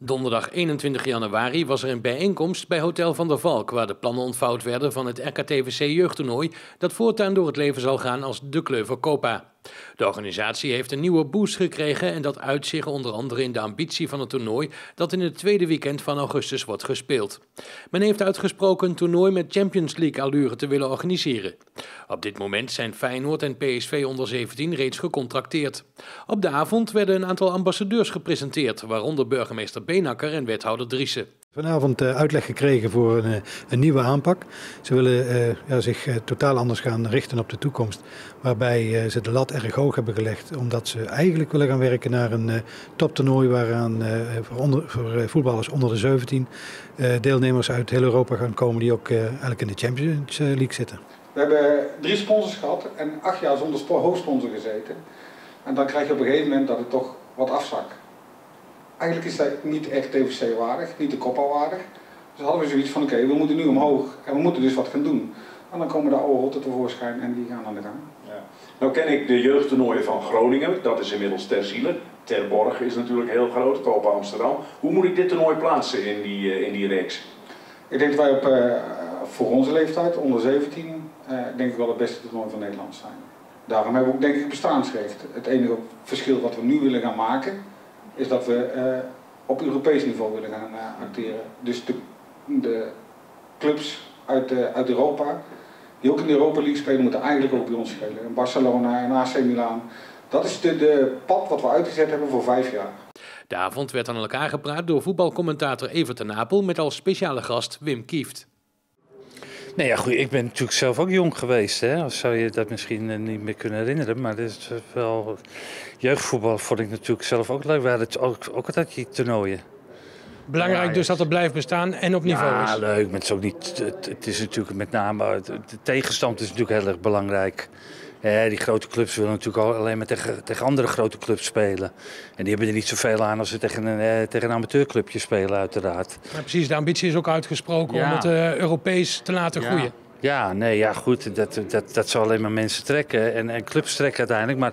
Donderdag 21 januari was er een bijeenkomst bij Hotel van der Valk, waar de plannen ontvouwd werden van het RKTVC jeugdtoernooi, dat voortaan door het leven zal gaan als de Kleuver Copa. De organisatie heeft een nieuwe boost gekregen en dat uit zich onder andere in de ambitie van het toernooi dat in het tweede weekend van augustus wordt gespeeld. Men heeft uitgesproken een toernooi met Champions League allure te willen organiseren. Op dit moment zijn Feyenoord en PSV onder 17 reeds gecontracteerd. Op de avond werden een aantal ambassadeurs gepresenteerd, waaronder burgemeester Benakker en wethouder Driessen. Vanavond uh, uitleg gekregen voor een, eh, een nieuwe aanpak. Ze willen uh, ja, zich totaal anders gaan richten op de toekomst. Waarbij ze de lat erg hoog hebben gelegd. Omdat ze eigenlijk willen gaan werken naar een toptoernooi. Waaraan voor, voor voetballers onder de 17 deelnemers uit heel Europa gaan komen. Die ook eigenlijk in de Champions League zitten. We hebben drie sponsors gehad en acht jaar zonder hoofdsponsor gezeten. En dan krijg je op een gegeven moment dat het toch wat afzakt eigenlijk is dat niet echt TVC waardig, niet de koppa waardig. Dus hadden we zoiets van oké, we moeten nu omhoog en we moeten dus wat gaan doen. En dan komen de oude rotten tevoorschijn en die gaan aan de gang. Ja. Nou ken ik de jeugdtoernooien van Groningen, dat is inmiddels ter ziele. Terborg is natuurlijk heel groot, Copa Amsterdam. Hoe moet ik dit toernooi plaatsen in die, uh, in die reeks? Ik denk dat wij op, uh, voor onze leeftijd, onder 17, uh, denk ik wel het beste toernooi van Nederland zijn. Daarom hebben we ook denk ik bestaansrecht. Het enige verschil wat we nu willen gaan maken, is dat we uh, op Europees niveau willen gaan uh, acteren. Dus de, de clubs uit, uh, uit Europa, die ook in de Europa League spelen, moeten eigenlijk ook bij ons spelen. In Barcelona en AC Milan. Dat is de, de pad wat we uitgezet hebben voor vijf jaar. De avond werd aan elkaar gepraat door voetbalcommentator Evert Napel met als speciale gast Wim Kieft. Nee, ja, goed. Ik ben natuurlijk zelf ook jong geweest. Hè? Of zou je dat misschien uh, niet meer kunnen herinneren. Maar dit is wel... jeugdvoetbal vond ik natuurlijk zelf ook leuk. We hadden ook, ook altijd die toernooien. Belangrijk dus dat het blijft bestaan en op niveau ja, is. Ja, leuk. Maar het is ook niet... Het, het is natuurlijk met name... De tegenstand is natuurlijk heel erg belangrijk. Ja, die grote clubs willen natuurlijk alleen maar tegen, tegen andere grote clubs spelen. En die hebben er niet zoveel aan als ze tegen een, eh, tegen een amateurclubje spelen, uiteraard. Ja, precies, de ambitie is ook uitgesproken ja. om het uh, Europees te laten ja. groeien. Ja, nee, ja, goed. Dat, dat, dat zal alleen maar mensen trekken en, en clubs trekken uiteindelijk. Maar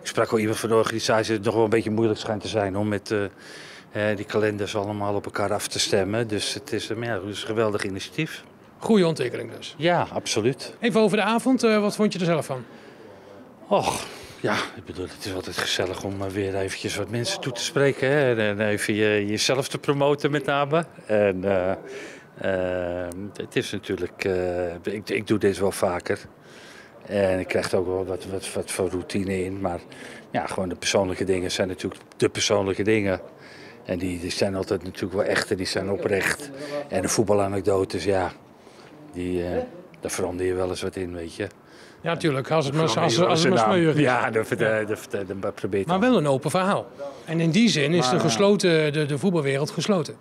ik sprak al iemand van de organisatie dat het nog wel een beetje moeilijk schijnt te zijn om met uh, uh, die kalenders allemaal op elkaar af te stemmen. Dus het is, ja, het is een geweldig initiatief. Goede ontwikkeling dus. Ja, absoluut. Even over de avond, wat vond je er zelf van? Och, ja, ik bedoel, het is altijd gezellig om weer eventjes wat mensen toe te spreken. Hè? En even je, jezelf te promoten met name. En uh, het is natuurlijk, ik, ik doe dit wel vaker. En ik krijg er ook wel wat, wat, wat voor routine in. Maar ja, gewoon de persoonlijke dingen zijn natuurlijk de persoonlijke dingen. En die, die zijn altijd natuurlijk wel echt die zijn oprecht. En de voetbalanekdotes, ja, die, daar verander je wel eens wat in, weet je. Ja, natuurlijk. Als het maar, als, als, als het maar smeuig is. Ja, dat, probeert Maar wel een open verhaal. En in die zin is de, gesloten, de, de voetbalwereld gesloten.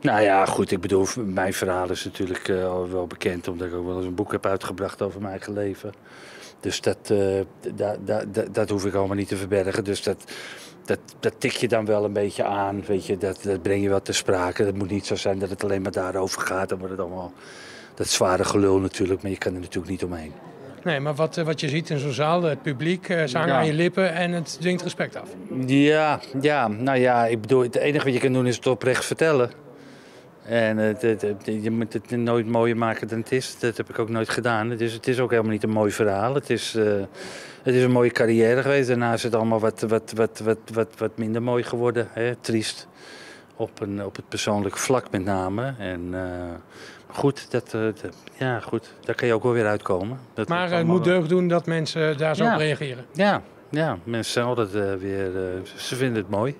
Nou ja, goed. Ik bedoel, mijn verhaal is natuurlijk uh, wel bekend. Omdat ik ook wel eens een boek heb uitgebracht over mijn eigen leven. Dus dat, uh, dat, dat hoef ik allemaal niet te verbergen. Dus dat, dat, dat tik je dan wel een beetje aan. Weet je, dat, dat breng je wel te sprake. Het moet niet zo zijn dat het alleen maar daarover gaat. Dan wordt het allemaal dat zware gelul natuurlijk. Maar je kan er natuurlijk niet omheen. Nee, maar wat, wat je ziet in zo'n zaal, het publiek, uh, zang ja. aan je lippen en het dwingt respect af. Ja, ja, nou ja, ik bedoel, het enige wat je kan doen is het oprecht vertellen. En het, het, het, je moet het nooit mooier maken dan het is. Dat heb ik ook nooit gedaan. Dus het is ook helemaal niet een mooi verhaal. Het is, uh, het is een mooie carrière geweest. Daarna is het allemaal wat, wat, wat, wat, wat, wat minder mooi geworden. Hè? Triest. Op, een, op het persoonlijke vlak met name. En, uh, goed, dat, dat, ja, goed, daar kan je ook wel weer uitkomen. Dat maar het moet deugd doen dat mensen daar zo ja. op reageren. Ja, ja, mensen zijn altijd uh, weer, uh, ze vinden het mooi.